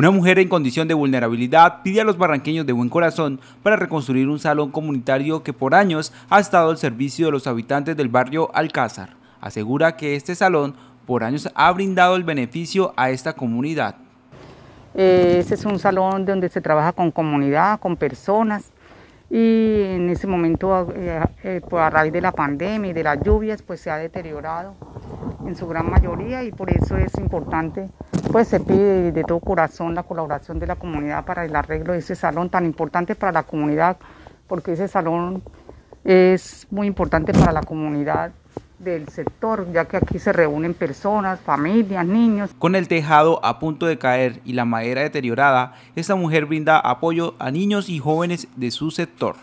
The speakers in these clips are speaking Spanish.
Una mujer en condición de vulnerabilidad pide a los barranqueños de buen corazón para reconstruir un salón comunitario que por años ha estado al servicio de los habitantes del barrio Alcázar. Asegura que este salón por años ha brindado el beneficio a esta comunidad. Eh, ese es un salón donde se trabaja con comunidad, con personas y en ese momento eh, eh, a raíz de la pandemia y de las lluvias pues se ha deteriorado en su gran mayoría y por eso es importante pues se pide de todo corazón la colaboración de la comunidad para el arreglo de ese salón tan importante para la comunidad, porque ese salón es muy importante para la comunidad del sector, ya que aquí se reúnen personas, familias, niños. Con el tejado a punto de caer y la madera deteriorada, esta mujer brinda apoyo a niños y jóvenes de su sector.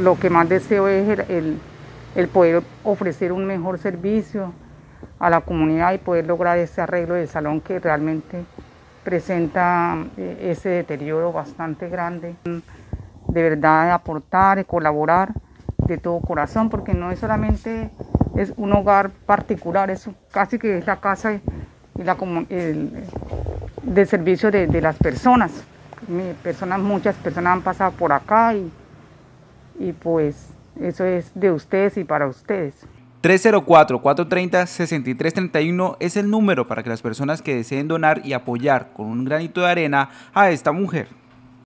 Lo que más deseo es el, el poder ofrecer un mejor servicio, a la comunidad y poder lograr ese arreglo del salón que realmente presenta eh, ese deterioro bastante grande. De verdad aportar y colaborar de todo corazón, porque no es solamente es un hogar particular, es casi que es la casa y la, de servicio de, de, las personas. personas. Muchas personas han pasado por acá y, y pues eso es de ustedes y para ustedes. 304-430-6331 es el número para que las personas que deseen donar y apoyar con un granito de arena a esta mujer